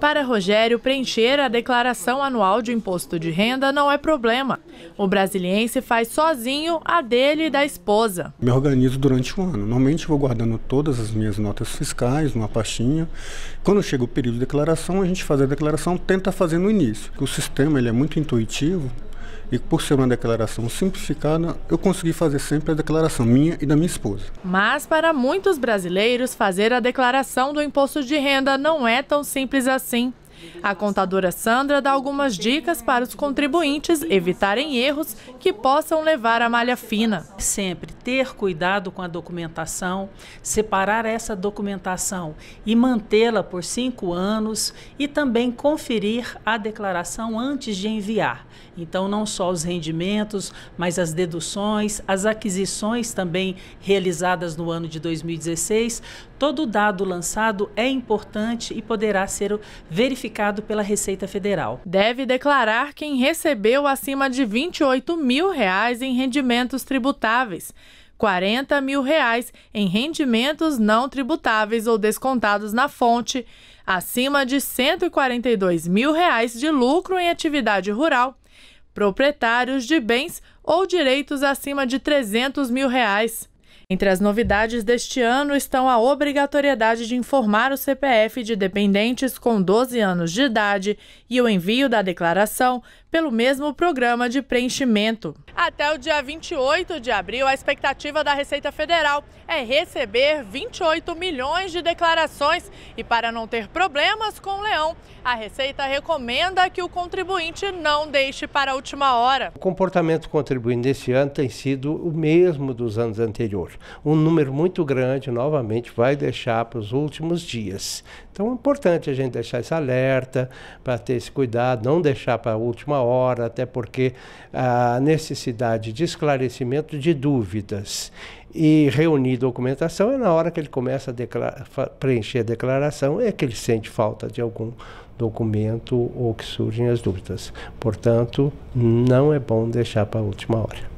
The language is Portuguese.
Para Rogério, preencher a declaração anual de imposto de renda não é problema. O brasiliense faz sozinho a dele e da esposa. Me organizo durante o ano. Normalmente vou guardando todas as minhas notas fiscais numa pastinha. Quando chega o período de declaração, a gente faz a declaração, tenta fazer no início. O sistema ele é muito intuitivo, e por ser uma declaração simplificada, eu consegui fazer sempre a declaração minha e da minha esposa. Mas para muitos brasileiros, fazer a declaração do imposto de renda não é tão simples assim. A contadora Sandra dá algumas dicas para os contribuintes evitarem erros que possam levar à malha fina. Sempre ter cuidado com a documentação, separar essa documentação e mantê-la por cinco anos e também conferir a declaração antes de enviar. Então, não só os rendimentos, mas as deduções, as aquisições também realizadas no ano de 2016. Todo dado lançado é importante e poderá ser verificado pela Receita Federal. Deve declarar quem recebeu acima de 28 mil reais em rendimentos tributáveis. 40 mil reais em rendimentos não tributáveis ou descontados na fonte, acima de 142 mil reais de lucro em atividade rural proprietários de bens ou direitos acima de 300 mil reais. Entre as novidades deste ano estão a obrigatoriedade de informar o CPF de dependentes com 12 anos de idade e o envio da declaração pelo mesmo programa de preenchimento. Até o dia 28 de abril, a expectativa da Receita Federal é receber 28 milhões de declarações e para não ter problemas com o leão, a Receita recomenda que o contribuinte não deixe para a última hora. O comportamento do contribuinte desse ano tem sido o mesmo dos anos anteriores. Um número muito grande, novamente, vai deixar para os últimos dias. Então é importante a gente deixar esse alerta, para ter esse cuidado, não deixar para a última hora, até porque a necessidade de esclarecimento de dúvidas e reunir documentação é na hora que ele começa a preencher a declaração, é que ele sente falta de algum documento ou que surgem as dúvidas. Portanto, não é bom deixar para a última hora.